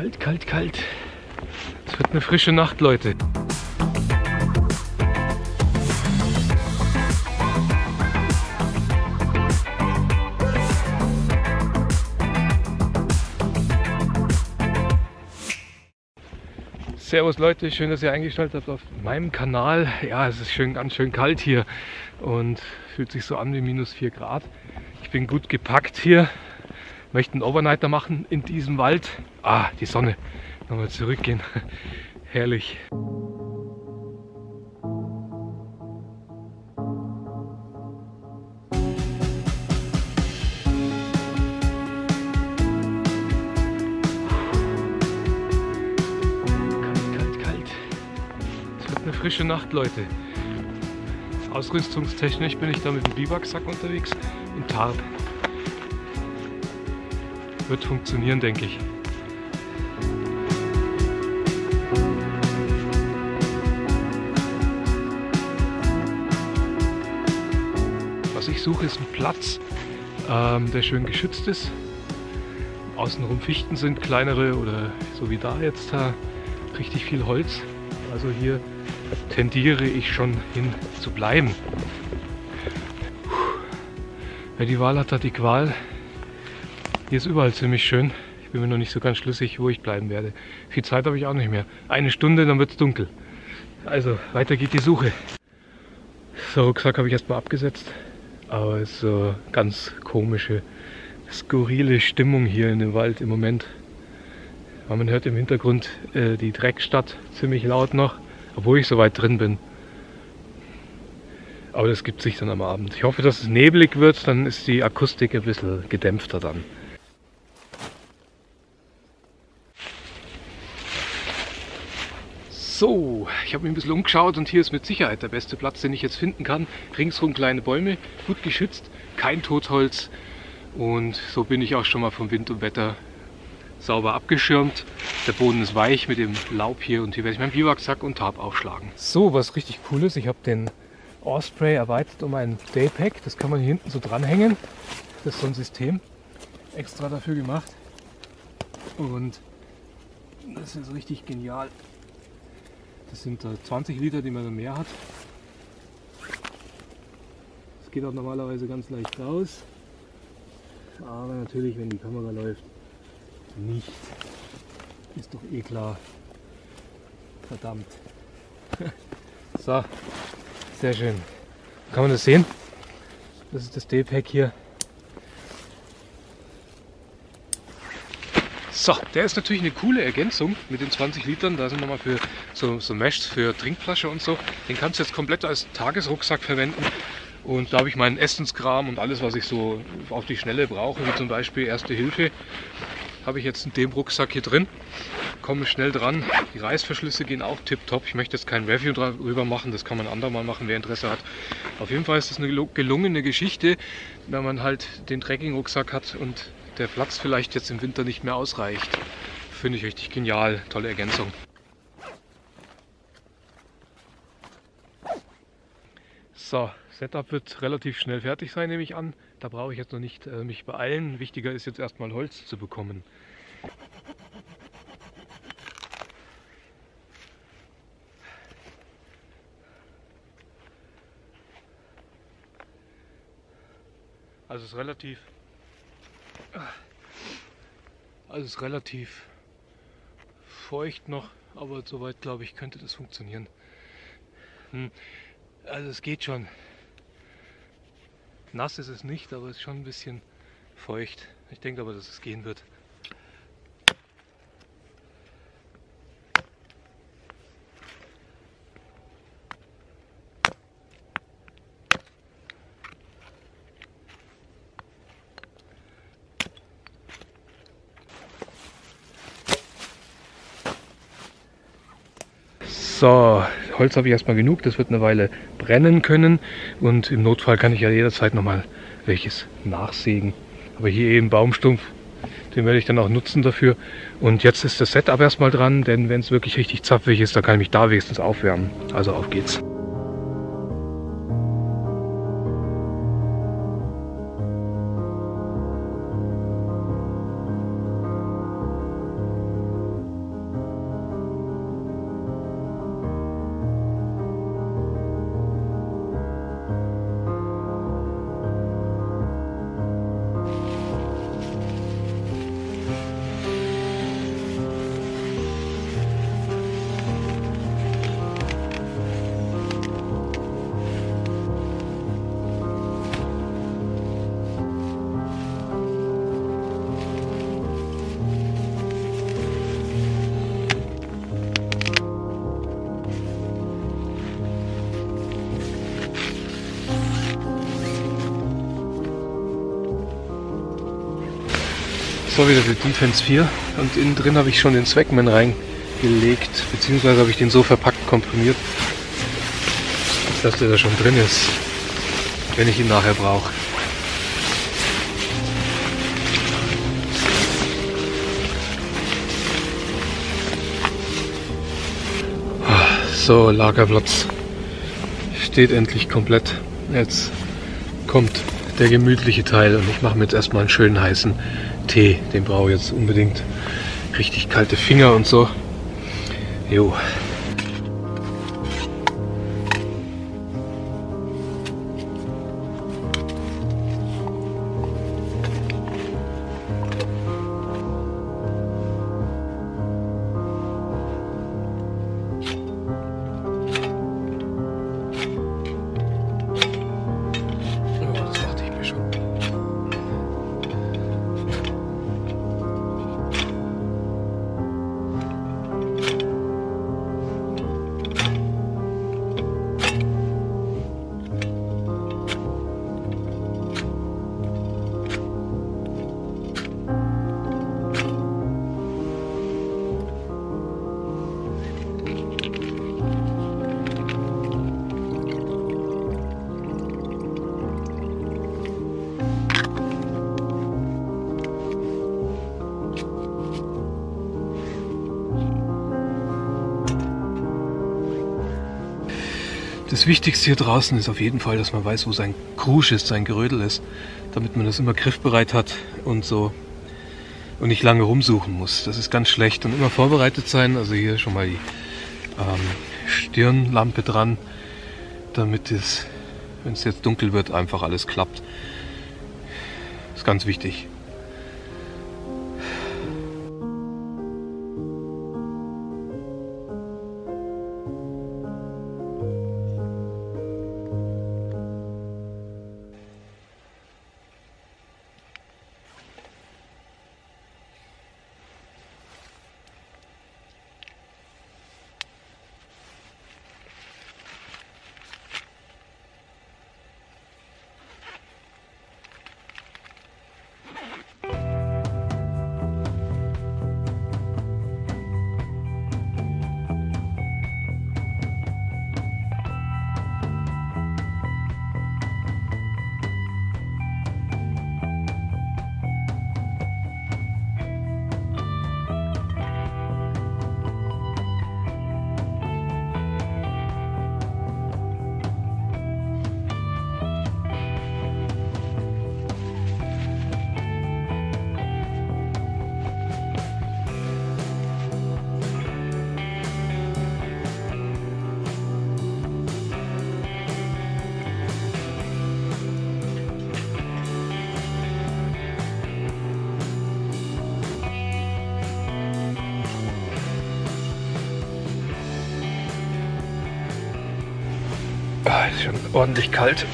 kalt, kalt, kalt. Es wird eine frische Nacht, Leute. Servus Leute, schön, dass ihr eingeschaltet habt auf meinem Kanal. Ja, es ist schön, ganz schön kalt hier und fühlt sich so an wie minus 4 Grad. Ich bin gut gepackt hier, möchte einen Overnighter machen in diesem Wald. Ah, die Sonne. Nochmal zurückgehen. Herrlich. eine frische Nacht, Leute. Ausrüstungstechnisch bin ich da mit dem Biwaksack unterwegs und Tarp. Wird funktionieren, denke ich. Was ich suche, ist ein Platz, ähm, der schön geschützt ist. Außenrum Fichten sind kleinere oder so wie da jetzt da richtig viel Holz. Also hier tendiere ich schon hin zu bleiben. Wer die Wahl hat, hat die Qual. Hier ist überall ziemlich schön. Ich bin mir noch nicht so ganz schlüssig, wo ich bleiben werde. Viel Zeit habe ich auch nicht mehr. Eine Stunde, dann wird es dunkel. Also, weiter geht die Suche. So, Rucksack habe ich erstmal abgesetzt. Aber es ist so ganz komische, skurrile Stimmung hier in dem Wald im Moment. Aber man hört im Hintergrund äh, die Dreckstadt ziemlich laut noch obwohl ich so weit drin bin. Aber das gibt sich dann am Abend. Ich hoffe, dass es neblig wird, dann ist die Akustik ein bisschen gedämpfter dann. So, ich habe mich ein bisschen umgeschaut und hier ist mit Sicherheit der beste Platz, den ich jetzt finden kann. Ringsrum kleine Bäume, gut geschützt, kein Totholz und so bin ich auch schon mal vom Wind und Wetter sauber abgeschirmt. Der Boden ist weich mit dem Laub hier und hier werde ich meinen Biwaksack und Tarp aufschlagen. So, was richtig cool ist, ich habe den Osprey erweitert um ein Daypack. Das kann man hier hinten so dranhängen. Das ist so ein System extra dafür gemacht. Und das ist richtig genial. Das sind 20 Liter, die man dann mehr hat. Das geht auch normalerweise ganz leicht raus. Aber natürlich, wenn die Kamera läuft, nicht. Ist doch eh klar. Verdammt. so, sehr schön. Kann man das sehen? Das ist das D-Pack hier. So, der ist natürlich eine coole Ergänzung mit den 20 Litern. Da sind nochmal für so, so Meshs für Trinkflasche und so. Den kannst du jetzt komplett als Tagesrucksack verwenden. Und da habe ich meinen Essenskram und alles, was ich so auf die Schnelle brauche, wie zum Beispiel Erste Hilfe habe ich jetzt in dem Rucksack hier drin. Komme schnell dran. Die Reißverschlüsse gehen auch tipptopp. Ich möchte jetzt kein Review darüber machen, das kann man andermal machen, wer Interesse hat. Auf jeden Fall ist das eine gelungene Geschichte, wenn man halt den Trekking-Rucksack hat und der Platz vielleicht jetzt im Winter nicht mehr ausreicht. Finde ich richtig genial. Tolle Ergänzung. So, Setup wird relativ schnell fertig sein, nehme ich an. Da brauche ich jetzt noch nicht äh, mich beeilen. Wichtiger ist jetzt erstmal Holz zu bekommen. Also es ist relativ also es ist relativ feucht noch, aber soweit glaube ich könnte das funktionieren. Hm. Also es geht schon. Nass ist es nicht, aber es ist schon ein bisschen feucht. Ich denke aber, dass es gehen wird. So, Holz habe ich erstmal genug, das wird eine Weile brennen können und im Notfall kann ich ja jederzeit nochmal welches nachsägen. Aber hier eben Baumstumpf, den werde ich dann auch nutzen dafür. Und jetzt ist das Setup erstmal dran, denn wenn es wirklich richtig zapfig ist, dann kann ich mich da wenigstens aufwärmen. Also auf geht's. So, wieder der Defense 4 und innen drin habe ich schon den Zweckman reingelegt, beziehungsweise habe ich den so verpackt komprimiert, dass der da schon drin ist, wenn ich ihn nachher brauche. So, Lagerplatz steht endlich komplett. Jetzt kommt der gemütliche Teil und ich mache mir jetzt erstmal einen schönen heißen Tee. Den brauche ich jetzt unbedingt. Richtig kalte Finger und so. Jo. Das Wichtigste hier draußen ist auf jeden Fall, dass man weiß, wo sein Krusch ist, sein Gerödel ist, damit man das immer griffbereit hat und so und nicht lange rumsuchen muss. Das ist ganz schlecht und immer vorbereitet sein. Also hier schon mal die ähm, Stirnlampe dran, damit es, wenn es jetzt dunkel wird, einfach alles klappt. Ist ganz wichtig. Ah, ist schon ordentlich kalt.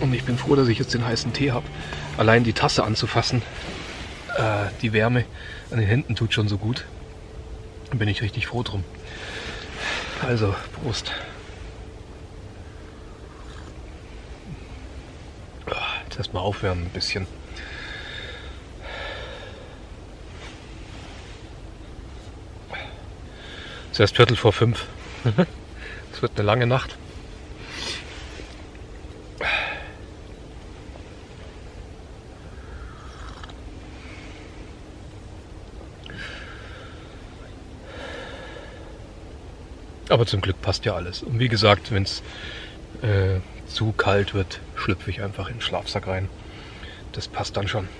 Und ich bin froh, dass ich jetzt den heißen Tee habe. Allein die Tasse anzufassen, äh, die Wärme an den Händen tut schon so gut. Da bin ich richtig froh drum. Also, Prost. Ah, jetzt erstmal aufwärmen ein bisschen. Zuerst Viertel vor fünf. Es wird eine lange Nacht. Aber zum Glück passt ja alles. Und wie gesagt, wenn es äh, zu kalt wird, schlüpfe ich einfach in den Schlafsack rein. Das passt dann schon.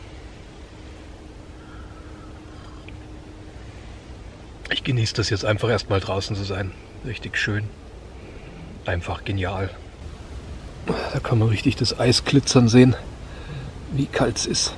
Ich genieße das jetzt einfach erstmal draußen zu sein. Richtig schön einfach genial. Da kann man richtig das Eis glitzern sehen, wie kalt es ist.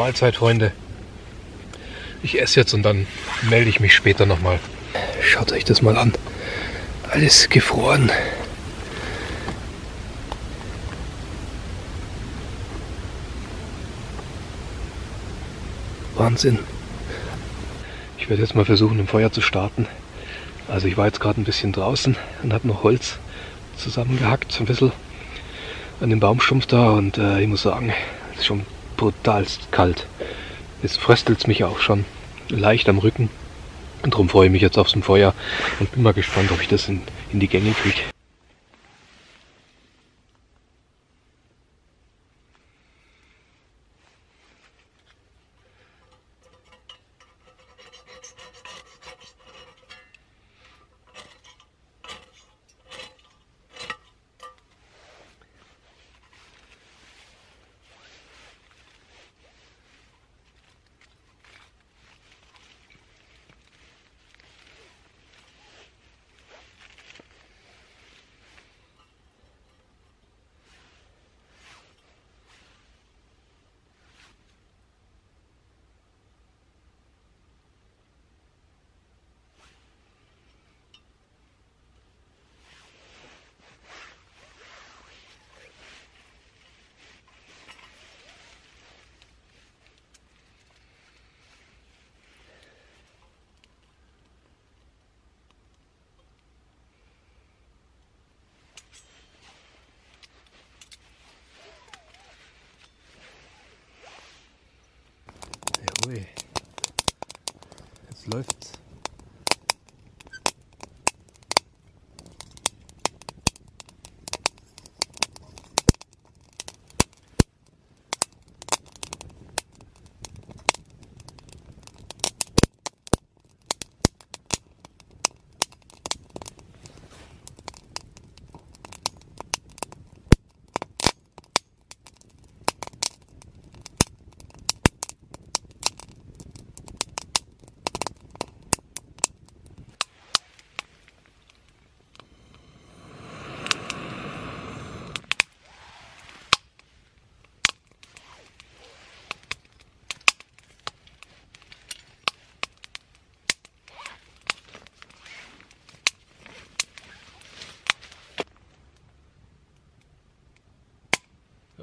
Mahlzeit, Freunde. Ich esse jetzt und dann melde ich mich später nochmal. Schaut euch das mal an. Alles gefroren. Wahnsinn. Ich werde jetzt mal versuchen, ein Feuer zu starten. Also ich war jetzt gerade ein bisschen draußen und habe noch Holz zusammengehackt, ein bisschen an dem Baumstumpf da und äh, ich muss sagen, es ist schon brutalst kalt. Jetzt fröstelt es mich auch schon leicht am Rücken. Und darum freue ich mich jetzt aufs Feuer und bin mal gespannt, ob ich das in, in die Gänge kriege. Yeah.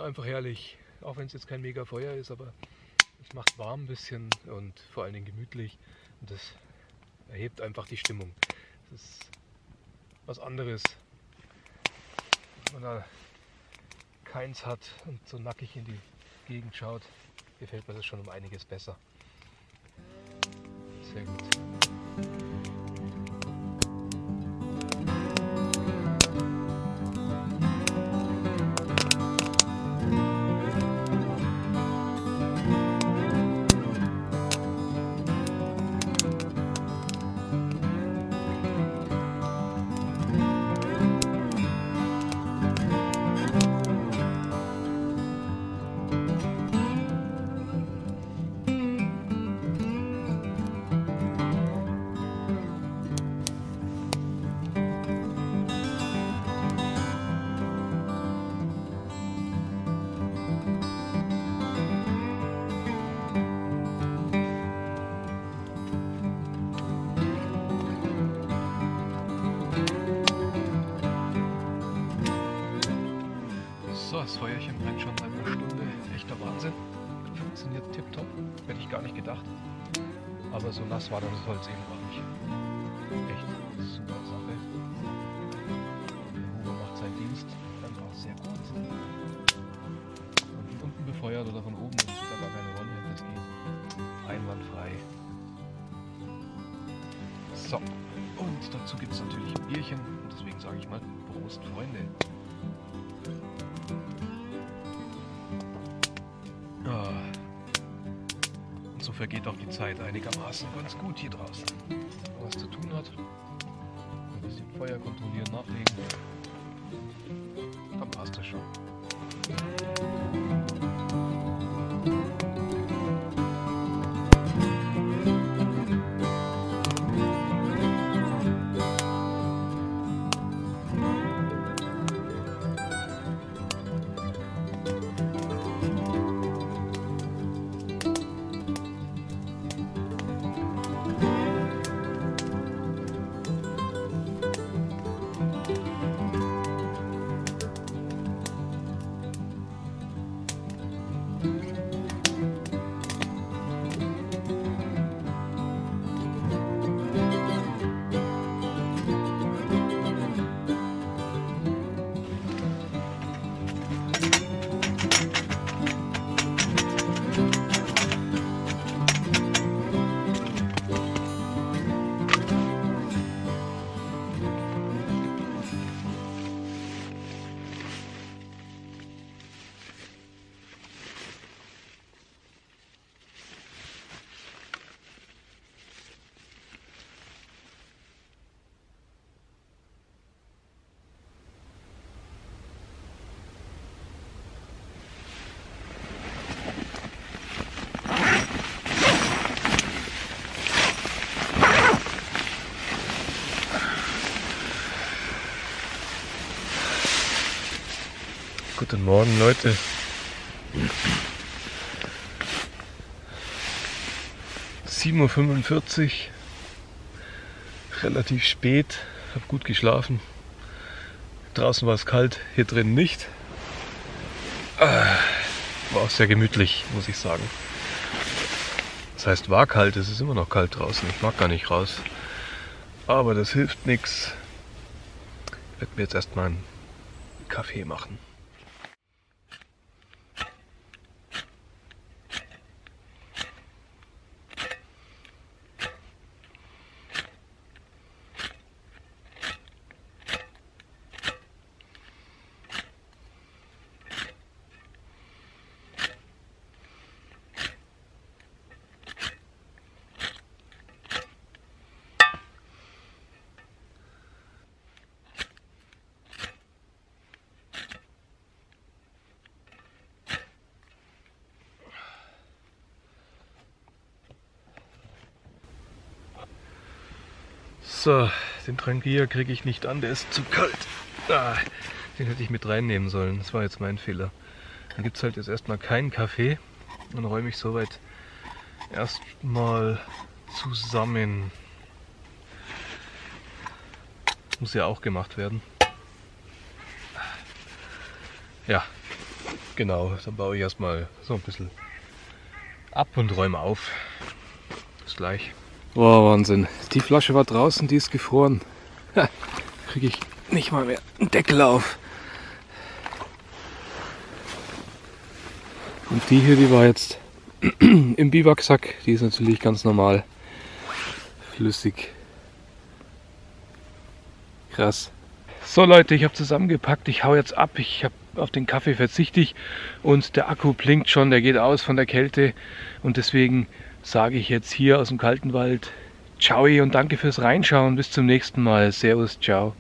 Einfach herrlich. Auch wenn es jetzt kein mega Feuer ist, aber es macht warm ein bisschen und vor allen Dingen gemütlich. Und das erhebt einfach die Stimmung. Das ist was anderes, wenn man da keins hat und so nackig in die Gegend schaut, gefällt mir das schon um einiges besser. Sehr gut. Aber so nass war das Holz eben auch nicht. Echt super Sache. Der Huber macht seinen Dienst einfach sehr gut. Von unten befeuert oder von oben, das spielt da gar keine Rolle. Das geht einwandfrei. So, und dazu gibt es natürlich ein Bierchen. Und deswegen sage ich mal Prost, Freunde. Vergeht auch die Zeit einigermaßen ganz gut hier draußen. Was zu tun hat, ein bisschen Feuer kontrollieren, nachlegen, dann passt das schon. Guten Morgen Leute. Sieben Uhr fünfundvierzig. Relativ spät. Hab gut geschlafen. Draußen war es kalt, hier drin nicht. Ah, war auch sehr gemütlich, muss ich sagen. Das heißt, war kalt, es ist immer noch kalt draußen. Ich mag gar nicht raus. Aber das hilft nichts. Ich werde mir jetzt erstmal einen Kaffee machen. So, den Trangier kriege ich nicht an, der ist zu kalt. Ah, den hätte ich mit reinnehmen sollen, das war jetzt mein Fehler. Dann gibt es halt jetzt erstmal keinen Kaffee. Dann räume ich soweit erstmal zusammen. Muss ja auch gemacht werden. Ja, genau, dann baue ich erstmal so ein bisschen ab und räume auf. Bis gleich. Wow, Wahnsinn. Die Flasche war draußen, die ist gefroren. Kriege ich nicht mal mehr einen Deckel auf. Und die hier, die war jetzt im Biwaksack. Die ist natürlich ganz normal flüssig. Krass. So Leute, ich habe zusammengepackt. Ich hau jetzt ab. Ich habe auf den Kaffee verzichtig und der Akku blinkt schon. Der geht aus von der Kälte und deswegen sage ich jetzt hier aus dem kalten Wald Ciao und danke fürs Reinschauen. Bis zum nächsten Mal. Servus, ciao.